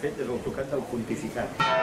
fet és el tocat del pontificat.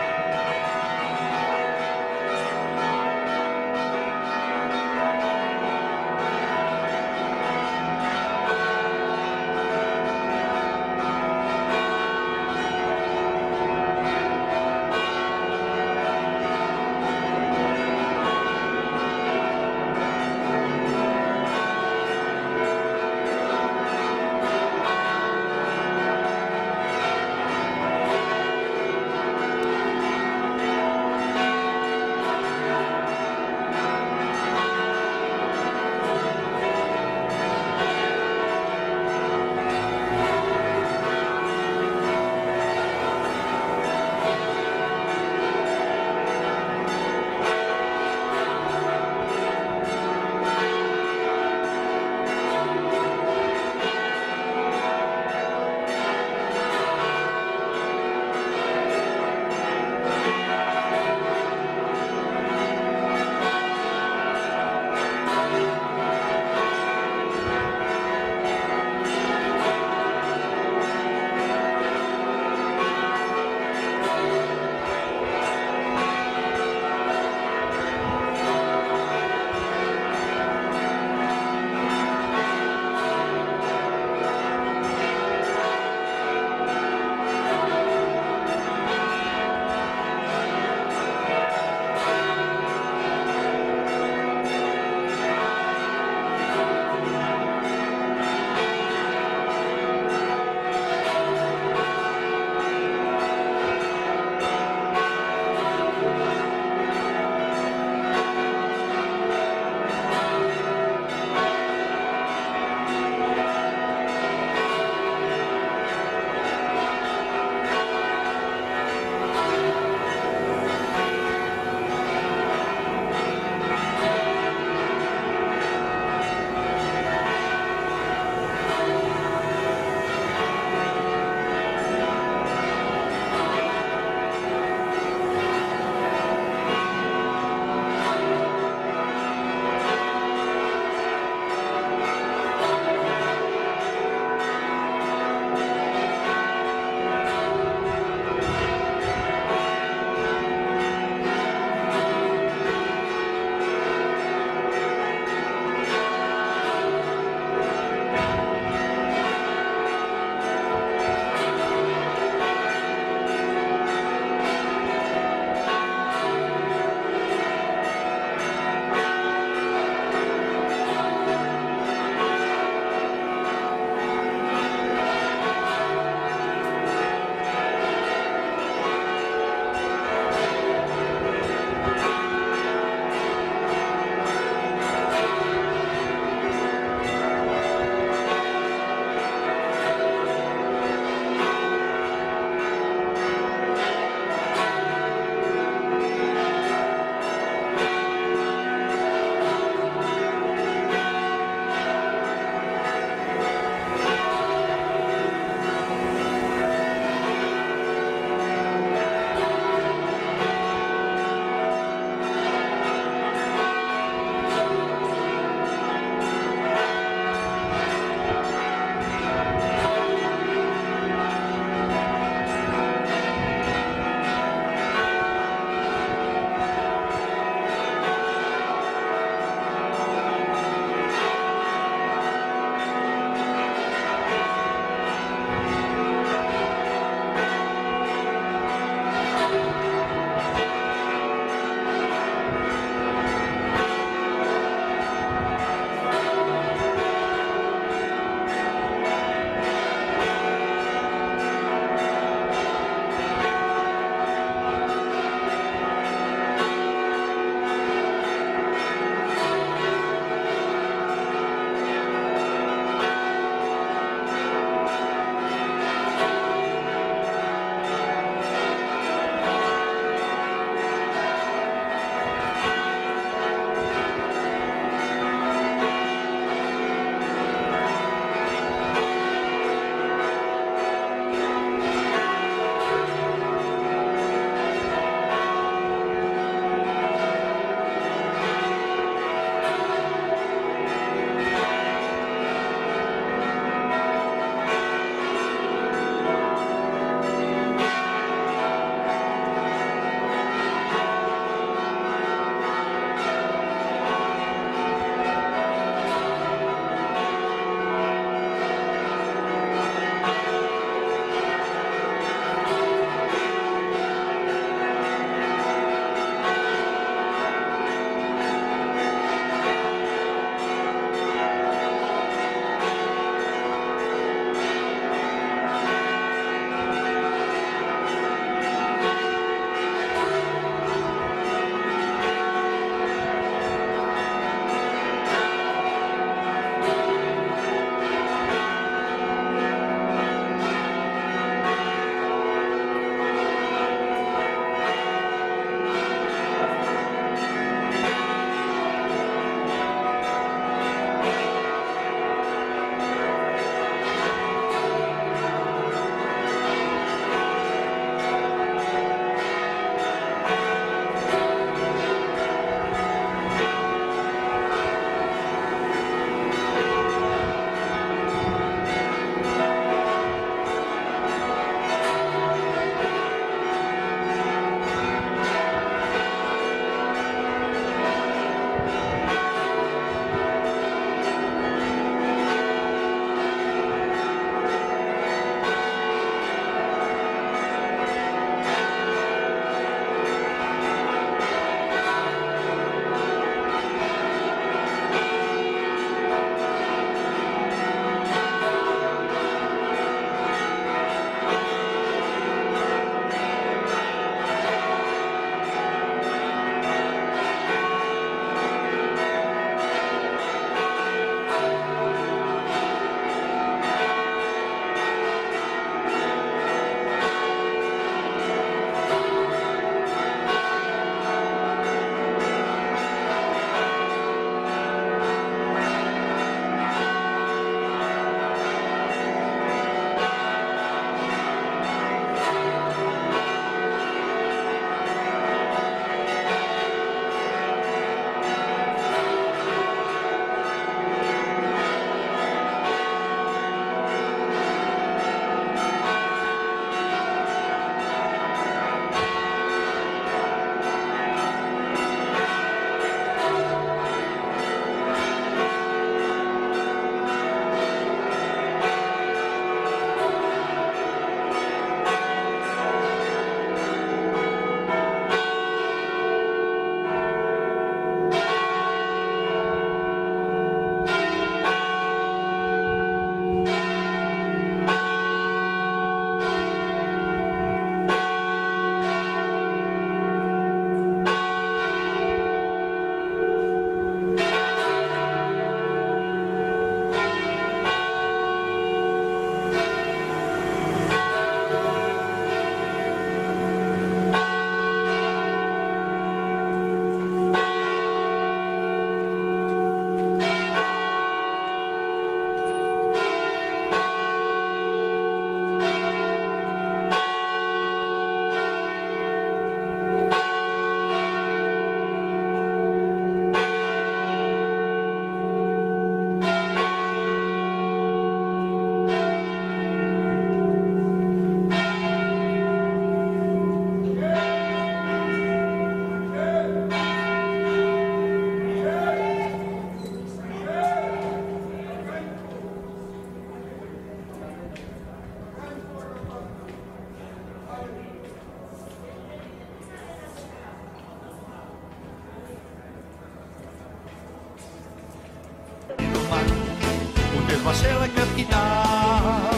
Ser la capital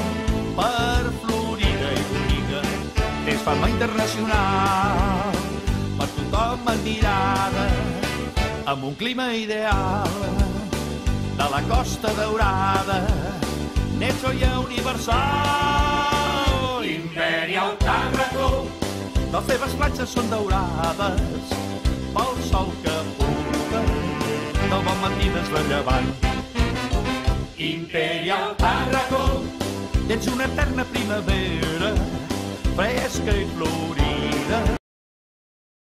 per Florida i bonica. És fama internacional per tothom admirada amb un clima ideal de la Costa Daurada. Net joia universal Imperial Tàrraco. Les seves platges són daurades pel sol que puja del bon matí des de llevant Imperial Tàrraco tens una eterna primavera fresca i florida